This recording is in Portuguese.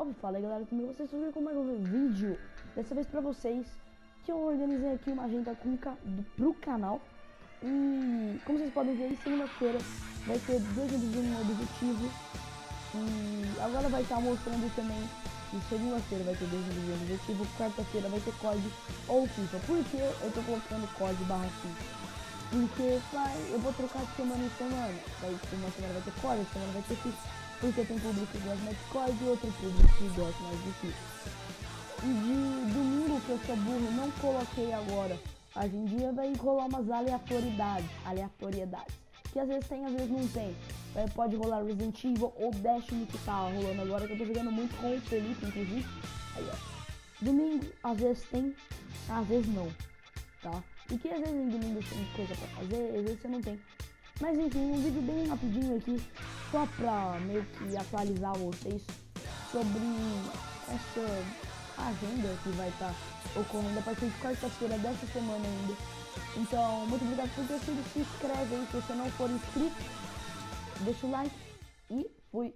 Opa, fala aí galera, também vocês surgiram com mais um vídeo, dessa vez pra vocês, que eu organizei aqui uma agenda com, do, pro canal. E como vocês podem ver, segunda-feira vai ter dois vídeos no objetivo. E agora vai estar mostrando também que segunda-feira vai ter dois vídeos no objetivo, quarta-feira vai ter COD ou FIFA. Por que eu tô colocando COD barra FIFA? Porque vai, eu vou trocar de semana em semana. Vai, uma semana vai ter outra semana vai ter FIFA porque tem público que gosta mais de COD e outro público que gosta mais de FIFA. E de domingo que eu sou burro, não coloquei agora. Hoje em dia vai rolar umas aleatoriedades, aleatoriedades. Que às vezes tem, às vezes não tem. É, pode rolar Resident Evil ou Destiny que tá rolando agora, que eu tô jogando muito com o Felipe, inclusive. Aí, ó. Domingo, às vezes tem, às vezes não. Tá? E que às vezes em domingo tem coisa pra fazer, às vezes você não tem. Mas enfim, um vídeo bem rapidinho aqui, só pra meio que atualizar vocês sobre essa agenda que vai estar tá ocorrendo a partir de quarta-feira dessa semana ainda. Então, muito obrigado por ter sido, se inscreve aí se você não for inscrito, deixa o like e fui!